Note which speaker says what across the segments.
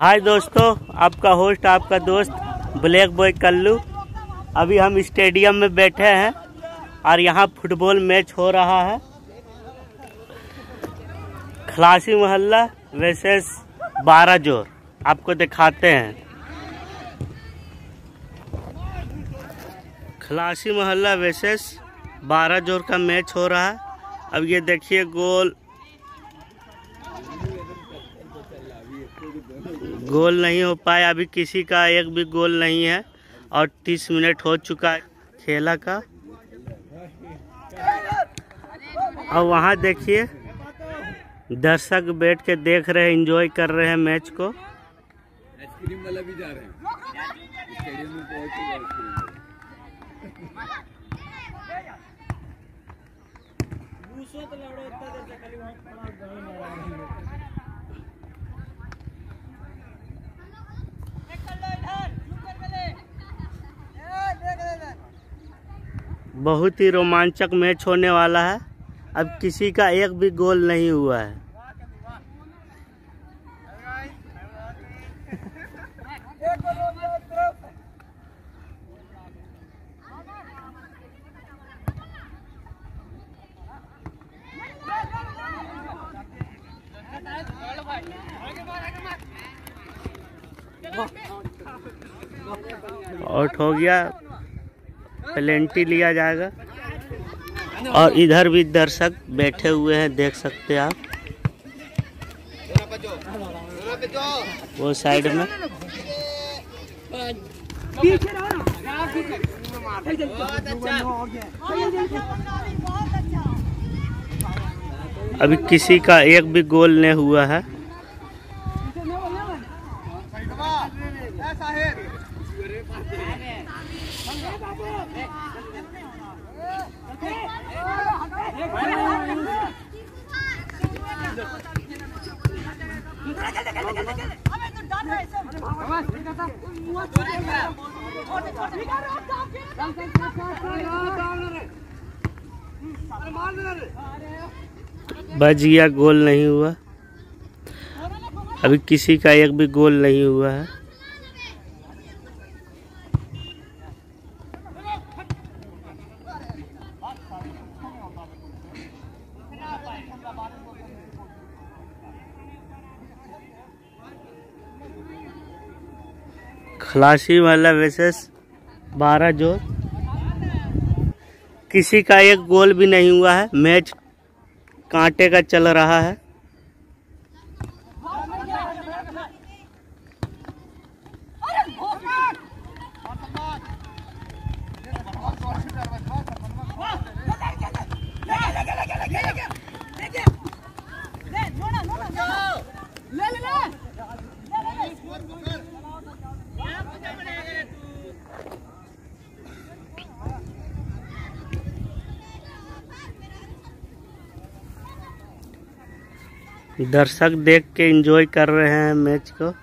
Speaker 1: हाय दोस्तों, आपका होस्ट आपका दोस्त ब्लैक बॉय कल्लू। अभी हम स्टेडियम में बैठे हैं और यहाँ फुटबॉल मैच हो रहा है। खलासी मोहल्ला वर्सेस बारह ज़ोर आपको दिखाते हैं। खलासी मोहल्ला वर्सेस बारह ज़ोर का मैच हो रहा है। अब ये देखिए गोल गोल नहीं हो पाया, अभी किसी का एक भी गोल नहीं है और तीस मिनट हो चुका है खेला का। और वहाँ देखिए, दर्शक बैठ के देख रहे हैं एंजॉय कर रहे हैं मैच को।
Speaker 2: आइसक्रीम वाला भी जा रहे हैं स्टेडियम में पहुँच के आइसक्रीम
Speaker 1: बहुत ही रोमांचक मैच होने वाला है। अब किसी का एक भी गोल नहीं हुआ है। आउट हो गया। प्लेंटी लिया जाएगा। और इधर भी दर्शक बैठे हुए हैं, देख सकते हैं आप। वो साइड में। अभी किसी का एक भी गोल नहीं हुआ है। बच गया गोल नहीं हुआ। अभी किसी का एक भी गोल नहीं हुआ है। खलासी वाला वेसेस बारह जो किसी का एक गोल भी नहीं हुआ है। मैच कांटे का चल रहा है। दर्शक देख के एंजॉय कर रहे हैं मैच को।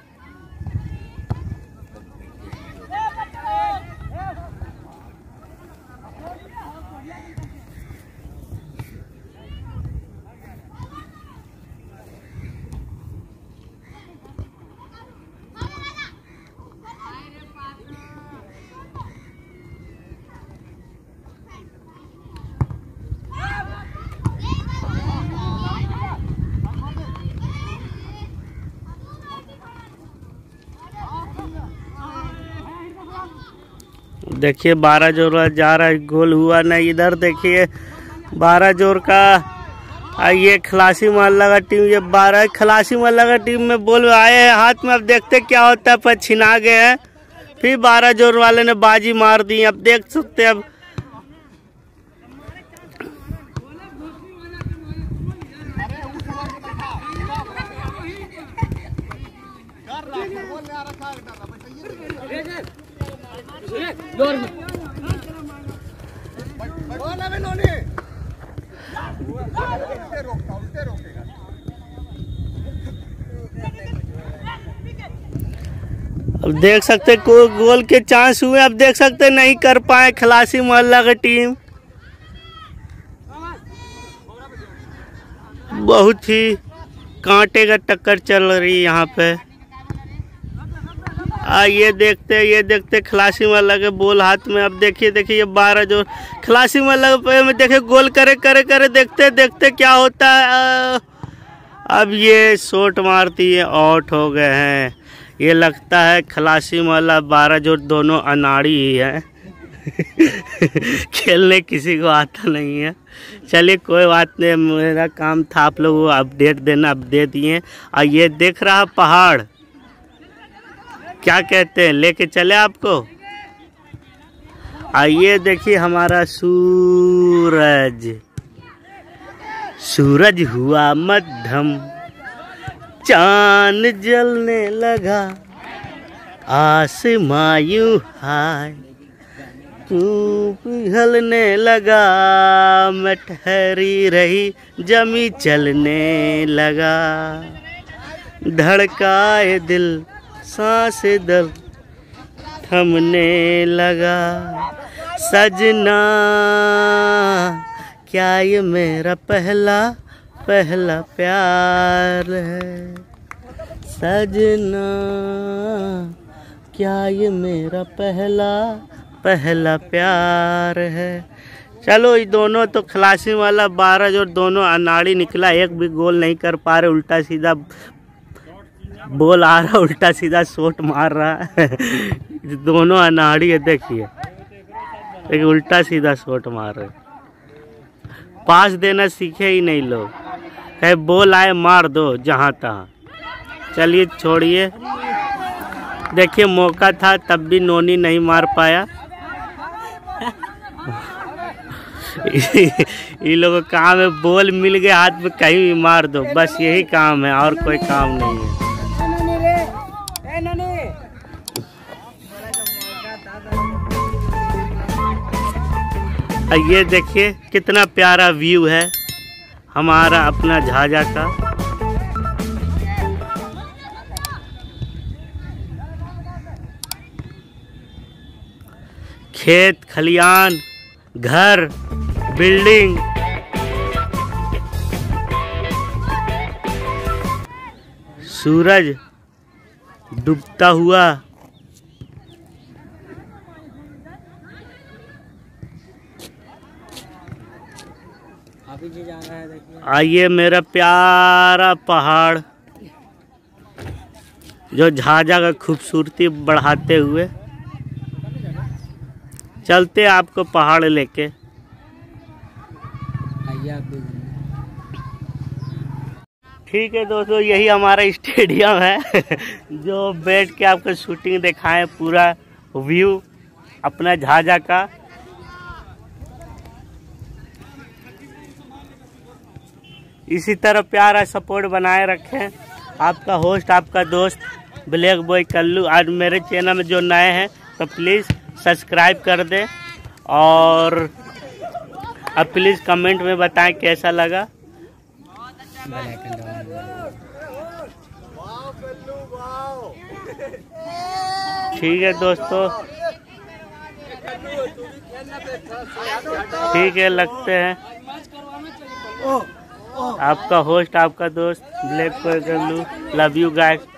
Speaker 1: देखिए, बारह ज़ोर जा रहा है, गोल हुआ नहीं इधर, देखिए, बारह ज़ोर का। ये खलासी मोहल्ला का टीम, ये बारह, खलासी मोहल्ला का टीम में बोल आए हैं, हाथ में, अब देखते क्या होता है, पर छिना गए हैं। फिर बारह ज़ोर वाले ने बाजी मार दी, अब देख सकते हैं, अब अब देख सकते को गोल के चांस हुए, अब देख सकते नहीं कर पाए खलासी मोहल्ला की टीम बहुत ही कांटे का टक्कर चल रही है यहाँ पे। आ, ये देखते ये देखते, खलासी में लगे बोल हाथ में। अब देखिए देखिए, ये बारह जो खलासी में लगे में देखे, गोल करे करे करे, देखते देखते क्या होता है। अब ये शॉट मारती है, आउट हो गए हैं। ये लगता है खलासी वाला बारह जो दोनों अनाड़ी ही है खेलने किसी को आता नहीं है। चलिए, कोई बात नहीं, मेरा काम था, आप लोग को अपडेट देना, अपडेट दिए। और ये देख रहा पहाड़। क्या कहते हैं? लेके चले आपको? आइए देखिए हमारा सूरज। सूरज हुआ मध्यम, चाँद जलने लगा आसमायु हाय तू पिघलने लगा मैं ठहरी रही, जमी चलने लगा। धड़काए दिल सांस दल थमने लगा। सजना, क्या ये मेरा पहला पहला प्यार है? सजना, क्या ये मेरा पहला पहला प्यार है? चलो, ये दोनों तो खलासी वाला बारह जो दोनों अनाड़ी निकला, एक भी गोल नहीं कर पा रहे, उल्टा सीधा बोल आ रहा, उल्टा सीधा शॉट मार रहा है। दोनों अनाड़ी है, देखिए। देखिए उल्टा सीधा शॉट मार रहे। पास देना सीखे ही नहीं लोग। कहे, बोल आए, मार दो, जहाँ तहाँ। चलिए, छोड़िए। देखिए, मौका था, तब भी नोनी नहीं मार पाया। इन लोगों काम है, बॉल मिल गया, हाथ में कहीं भी मार दो। बस यही काम है, और कोई काम नहीं है। ये देखिए कितना प्यारा व्यू है हमारा अपना झाझा का। खेत, खलियान, घर, बिल्डिंग। सूरज डूबता हुआ
Speaker 3: अभी जी जा रहा है देखिए
Speaker 1: आइए मेरा प्यारा पहाड़ जो झाझा का खूबसूरती बढ़ाते हुए। चलते आपको पहाड़ लेके। ठीक है दोस्तों यही हमारा स्टेडियम है जो बैठ के आपको शूटिंग दिखाएँ पूरा व्यू अपना झाझा का। इसी तरह प्यार और सपोर्ट बनाए रखें आपका होस्ट, आपका दोस्त, ब्लैक बॉय कल्लू, आज मेरे चैनल में जो नए हैं तो प्लीज़ सब्सक्राइब कर दें और अब प्लीज़ कमेंट में बताएँ कैसा लगा। ठीक है दोस्तों। ठीक है, लगते हैं। आपका होस्ट आपका दोस्त ब्लैक लव यू गाइस